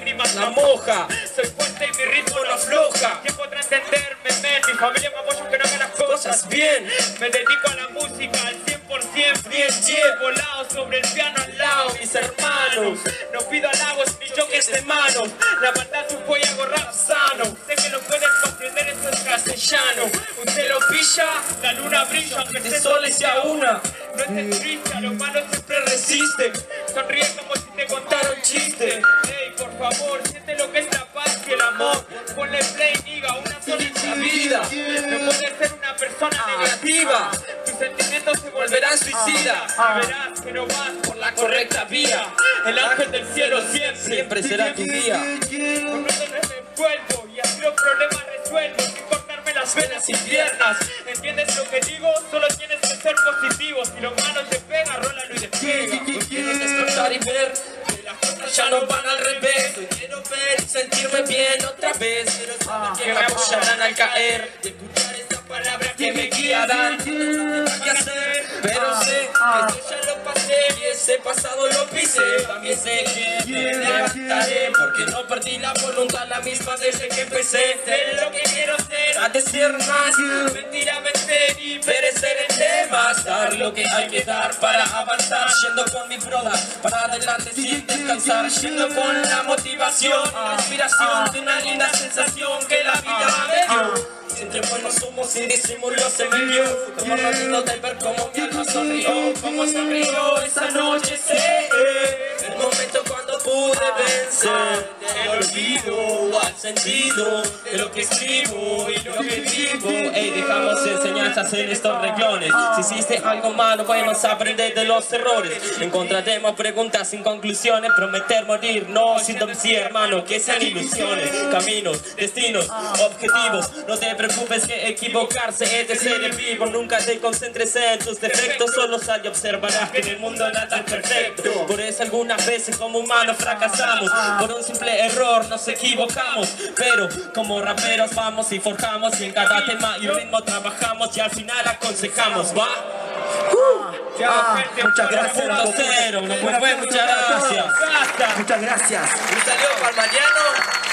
lágrimas la moja. Soy fuerte y mi ritmo no afloja. ¿Quién podrá entenderme, men? Mi familia me apoya que no haga las cosas bien. Me dedico a la música al 100%. Bien, bien. Volado sobre el piano al lado, mis hermanos. No pido halagos ni choques de manos. La maldad su y hago rap sano. Sé que lo puedes comprender, esto es castellano. Usted lo pilla, la luna brilla, aunque se sole sea una. No estés triste, los malos siempre resisten. Sonríe favor, siente lo que es la paz y el amor. Ponle play, diga, una solita vida. No puedes ser una persona negativa. Tus sentimientos se volverán suicidas. Y verás que no vas por la correcta vía. El ángel del cielo siempre, Siempre será tu guía. Con envuelvo y así los problemas resuelvo. Sin cortarme las venas y piernas. ¿Entiendes lo que digo? Solo tienes que ser positivo. Si los manos te pegan, rólalo y despega. Quiero despertar y ver que las cosas ya no van al revés. Otra vez. Que me apoyarán al caer. Escuchar esas palabras que me guiarán. Qué hacer, pero sé que esto ya lo pasé. Y ese pasado lo pisé. También sé que me levantaré. Porque no perdí la voluntad la misma desde que empecé. Sé lo que quiero ser. A de ser más. Mentira, perecer en temas, dar lo que hay que dar para avanzar, yendo con mi broda, para adelante sin descansar, yendo con la motivación, la inspiración de una linda sensación que la vida me dio. Si entre buenos somos sin disimulo se me vio, como de ver cómo mi alma sonrió, como sonrió esa noche, sé, momento cuando pude vencer, el olvido al sentido de lo que escribo y lo que vivo. Ey, dejamos enseñanzas en estos reglones. Si hiciste algo malo, bueno, aprender de los errores. Encontraremos preguntas sin conclusiones. Prometer morir, no sin domicilio, hermano, que sean ilusiones. Caminos, destinos, objetivos. No te preocupes que equivocarse es de ser vivo. Nunca te concentres en tus defectos, solo sal y observarás que en el mundo nada es perfecto. Por eso algunas veces como humanos fracasamos. Por un simple error nos equivocamos. Pero como raperos vamos y forjamos y en cada tema y ritmo trabajamos y al final aconsejamos, ¿va? Ah, muchas gracias. Punto cero, no fue, muchas gracias. Muchas gracias. Un saludo para Mariano,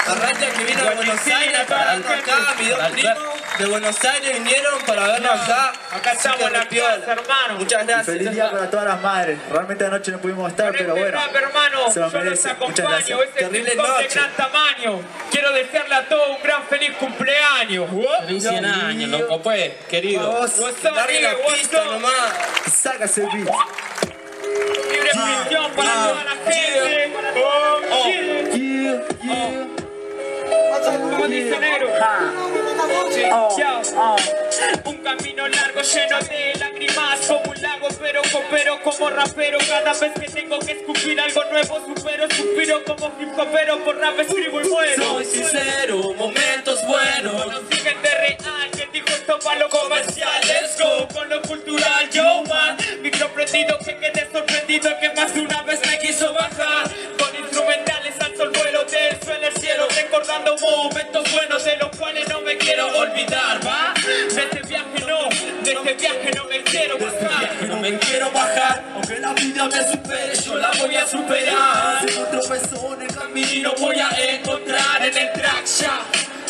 Arranca que vino de Buenos Aires para acá, mis dos primos de Buenos Aires vinieron para verlo acá. Acá estamos en la piola. plaza, hermano. Muchas gracias. Feliz día para todas las madres. Realmente anoche no pudimos estar, pero este bueno. rap, hermano, se lo yo los acompaño. Este Terrible TikTok de noche. gran tamaño. Quiero desearle a todos un gran feliz cumpleaños. Feliz 100 años, loco, pues, querido. Vos, la pista nomás. sácase el beat. Libre prisión para toda la gente. Como dice negro. Oh, oh. Un camino largo lleno de lágrimas como un lago pero coopero como rapero cada vez que tengo que escupir algo nuevo supero suspiro como hip hopero por rap escribo y muero Soy sincero, momentos buenos. Conocí gente real que dijo esto para lo comercial Let's go con lo cultural yo man Micro prendido que quedé sorprendido que vida me supere, yo la voy a superar. Tengo tropezón en el camino. Voy a encontrar en el track ya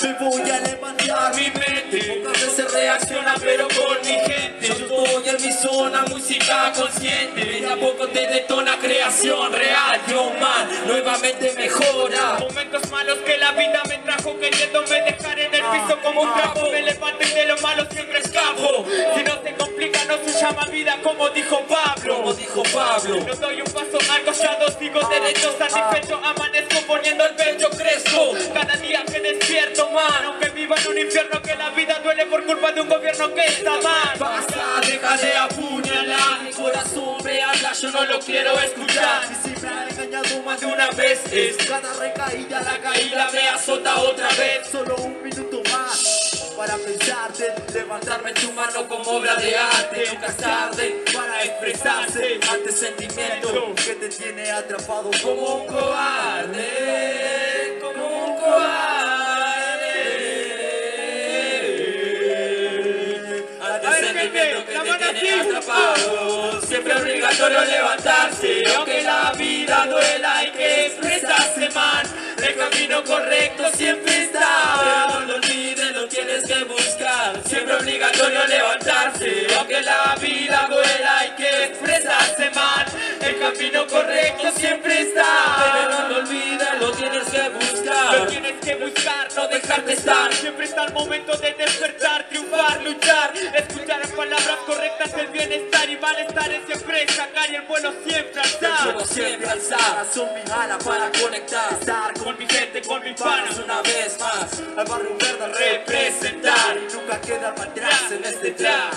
Me voy a levantar. mi mente. Pocas veces reacciona, pero con mi gente. Yo estoy en mi zona, música consciente. De a poco te detona creación real. Yo man, nuevamente mejora. Momentos malos que la vida me trajo queriéndome dejar en el piso como un trapo Me levanto y de lo malo siempre escapo Si no se complica no se llama vida como dijo Pablo Como dijo Pablo. No doy un paso al costado, sigo derecho, satisfecho Amanezco poniendo el pecho, crezco Cada día que despierto, man Aunque viva en un infierno que la vida duele por culpa de un gobierno que está mal Basta, deja de apuñalar. Mi corazón me habla, yo no lo quiero escuchar. Y si me ha engañado más De una vez es Cada recaída la caída me azota otra vez. Solo un minuto Levantarme en tu mano como obra de arte. Nunca es tarde para expresarse ante sentimiento que te tiene atrapado como un cobarde, como un cobarde. Ante sentimiento que te tiene atrapado. Siempre obligatorio levantarse, aunque la vida duela hay que expresarse man. El camino correcto siempre está, pero no lo olvides, lo tienes que buscar. Siempre obligatorio levantarse, aunque la vida duela hay que expresarse man. El camino correcto siempre está, pero no lo olvides, lo tienes que buscar. Lo tienes que buscar, no dejarte estar. Siempre está el momento de despertar, triunfar, luchar. Malestar es siempre sacar y el vuelo siempre alzar. Como siempre alzar, Son mi ala para conectar, estar con mi gente, con mi panas una vez más. al barrio verde Representar y nunca queda para atrás en este track.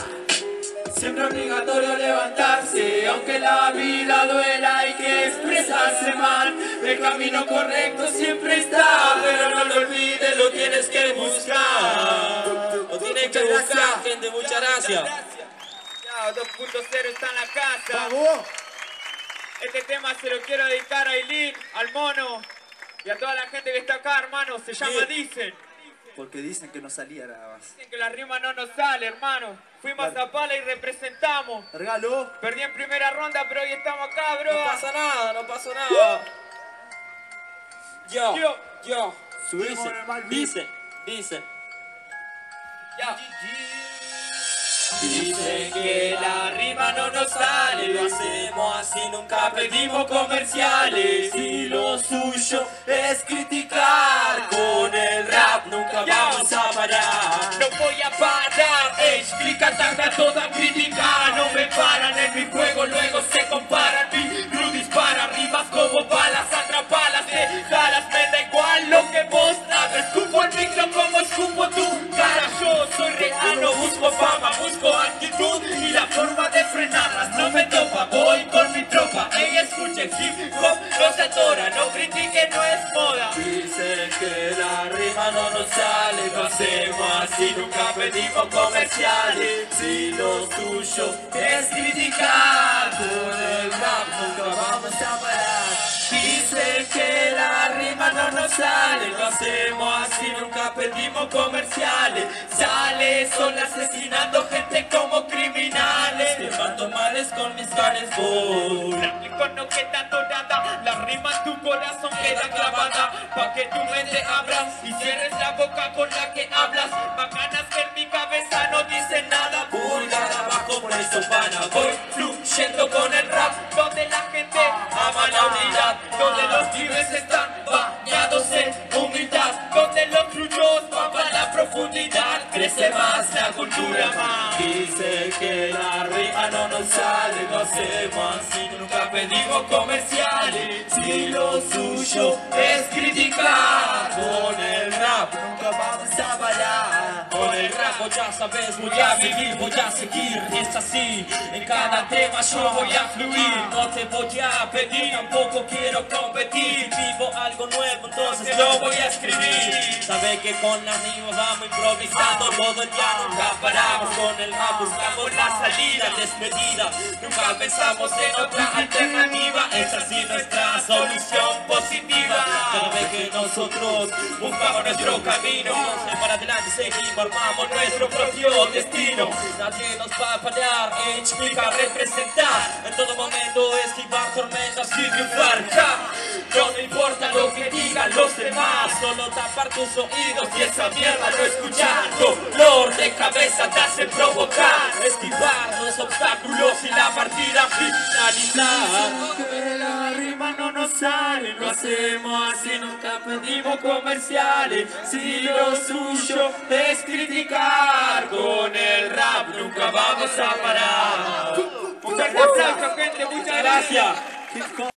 Siempre obligatorio levantarse, aunque la vida duela hay que expresarse mal. El camino correcto siempre está, pero no lo olvides, lo tienes que buscar. Lo tienes que buscar, gente, muchas gracias. Ya, 2.0 está en la casa. ¡Vamos! Este tema se lo quiero dedicar a Eileen, al mono y a toda la gente que está acá, hermano. Se llama Dicen. Porque dicen que no salía nada más. Dicen que la rima no nos sale, hermano. Fuimos a Zapala y representamos. Regalo. Perdí en primera ronda, pero hoy estamos acá, bro. No pasa nada, no pasa nada. Yo, Yo. yo, dice, dice, dice. Ya. Dice que la rima no nos sale, lo hacemos así, nunca pedimos comerciales. Y lo suyo es criticar, con el rap nunca vamos a parar. No voy a parar, explica ataca toda crítica No me paran en mi juego, luego se comparan. Mi crew dispara, rimas como balas Atrapalas, dejalas, me da igual lo que vos hagas Escupo el micro como escupo tu cara. Yo soy real, no busco fama, así, nunca pedimos comerciales. Si lo tuyo es criticar, con el rap nunca vamos a parar. Sale, lo hacemos así, nunca pedimos comerciales. Sale solo asesinando gente como criminales. Quemando males con mis canes voy. Con que tanto nada, la rima en tu corazón queda clavada. Pa' que tu mente abra y cierres la boca con la que hablas. Bacanas que en mi cabeza no dicen nada. Pulgar abajo por eso pana Voy. Fluyendo con el rap Donde la gente Ama la unidad. Donde los pibes están hacemos así Nunca pedimos comerciales Si lo suyo es criticar Vos ya sabes, voy a vivir, voy a seguir. Es así, en cada tema yo voy a fluir. No te voy a pedir, tampoco quiero competir. Vivo algo nuevo, entonces lo voy a escribir. Sabes que con la rima vamos improvisando Todo el día. Nunca paramos Con el rap buscamos la salida desmedida Nunca pensamos en otra alternativa. Es así nuestra solución positiva. Cada vez que nosotros buscamos nuestro camino para adelante seguimos, armamos nuestro propio destino. Nadie nos va a parar, explicar, representar. En todo momento esquivar tormentas y triunfar. Ja. No me importa lo que digan los demás Solo tapar tus oídos y esa mierda no escuchar. Dolor de cabeza te hace provocar. Esquivar los obstáculos y la partida finalizar sale Lo hacemos así, nunca pedimos comerciales. Si lo suyo es criticar Con el rap nunca vamos a parar. Muchas gracias, gente, muchas gracias